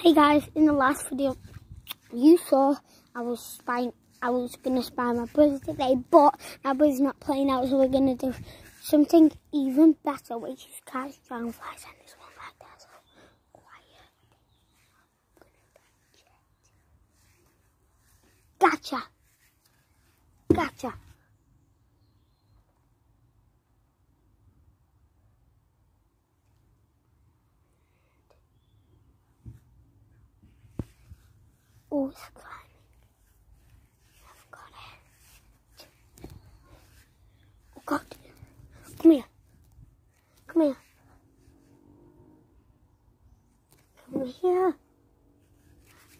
Hey guys, in the last video, you saw I was spying, I was gonna spy my brother today, but my brother's not playing out, so we're gonna do something even better, which is catch dragonflies and this one right there. So quiet. Gotcha. Gotcha. It's climbing. I've got it. Oh God. Come here. Come here. Come here.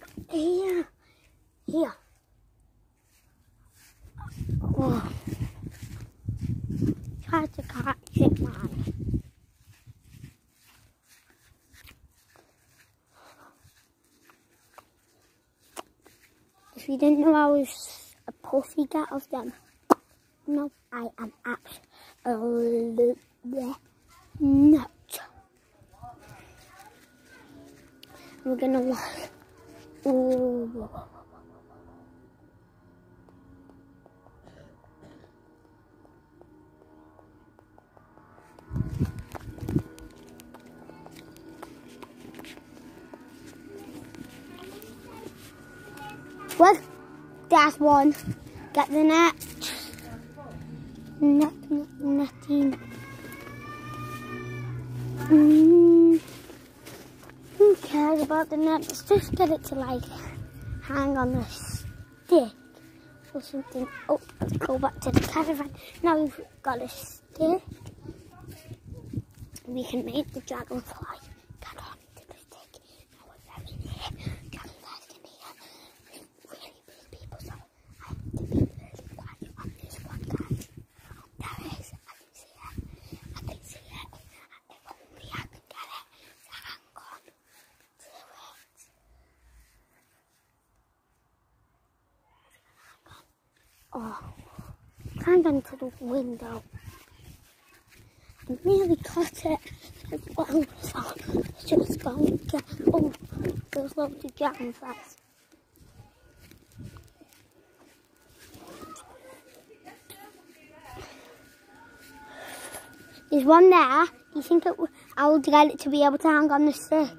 Come here. Here. Oh. Try to catch it, man. If you didn't know I was a pussycat of them, no, I am absolutely not. We're gonna look. Ooh. Well, that's one. Get the net. Net, net, netting. Mm. Who cares about the net? Let's just get it to like hang on the stick or something. Oh, let's go back to the caravan. Now we've got a stick. We can make the dragonfly get onto the stick. Now we're very near. Dragonflies can hear really big people, so I have to be really quiet on this one, guys. There it is. I can see it. I can see it. If only I can get it to hang on to it. Oh, hang on to the window. I nearly caught it well, so just go and get. Oh, there's loads of dragonflies. There's one there. You think it, I will get it to be able to hang on the stick?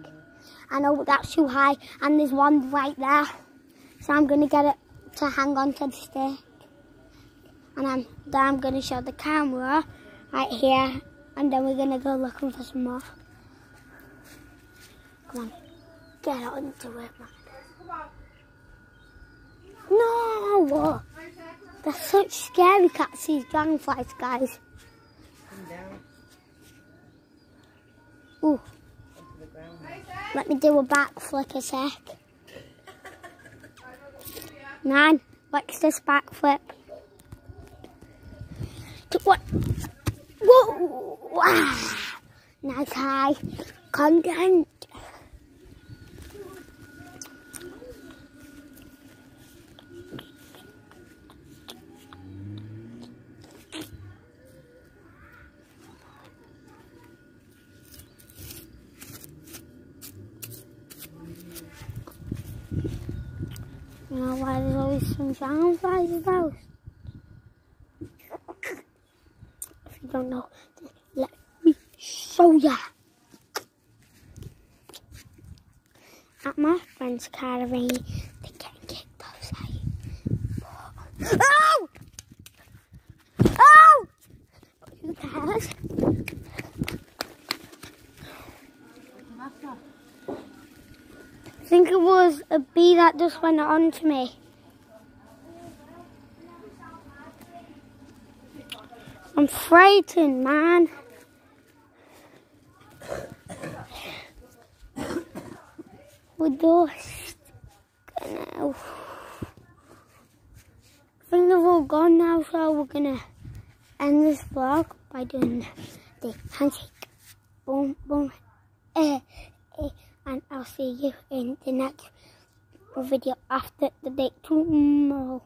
I know that's too high. And there's one right there. So I'm going to get it to hang on to the stick. And I'm, then I'm going to show the camera right here. And then we're going to go looking for some more. Come on. Get onto it, man. No! They're such scary cats, these dragonflies, guys. Ooh. Let me do a backflip a sec. Man, what's this backflip? What? Whoa! Nice high content. You know why there's always some dragonflies about? If you don't know, let me show ya. At my friend's caravan, they get kicked outside. Oh! Oh! Who cares? I think it was a bee that just went onto me. I'm frightened, man. We're just gonna. I think they're all gone now, so we're gonna end this vlog by doing the handshake. Boom, boom. Eh, eh, and I'll see you in the next video after the day tomorrow.